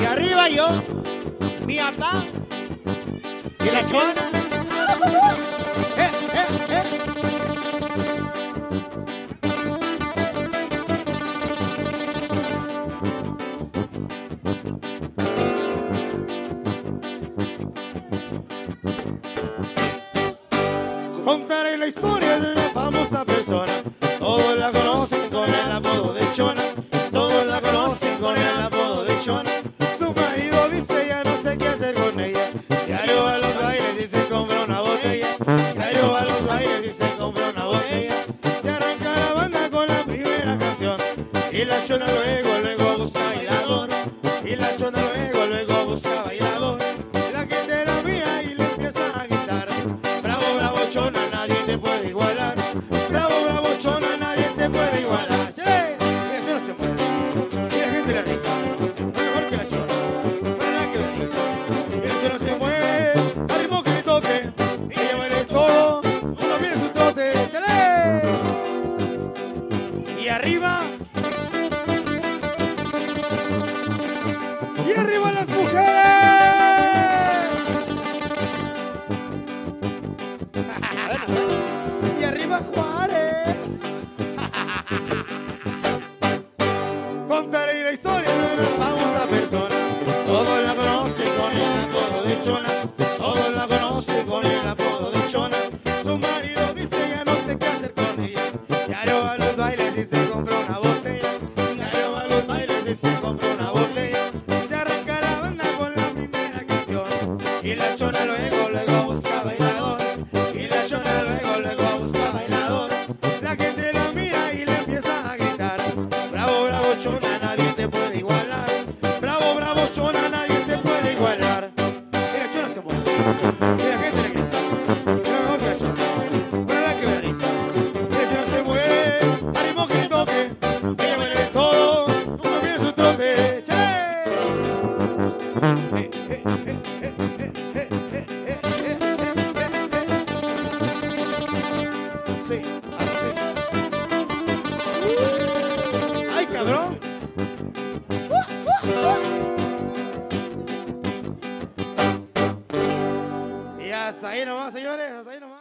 Y arriba yo, mi papá y la chona. Eh, eh, eh. Contaré la historia de una famosa persona. La Chona luego, luego busca bailador. Y la Chona luego, luego busca bailador. La gente la mira y le empieza a gritar. Bravo, bravo, chona, nadie te puede igualar. Bravo, bravo, chona, nadie te puede igualar. ¡Sí! Mira, chona se mueve. Y la gente le rica. No mejor que la chona. Para nada que la rica. Y la chona se mueve. Al que le toque. Y ella baila todo. Uno viene su trote. ¡Chale! Y arriba. La historia de una famosa persona. Todos la conocen con el apodo de Chona. Todos la conocen con el apodo de Chona. Su marido dice ya no sé qué hacer con ella. Va a los bailes y se compra una botella. Va a los bailes y se compra una botella. Se arranca la banda con la primera canción. Y la chona luego, luego busca bailador. Y la chona luego, luego busca bailador. La gente la mira y le empieza a gritar. Bravo, bravo, chona, nadie Sí. ¡Ay, cabrón! Y hasta ahí nomás, señores. Hasta ahí.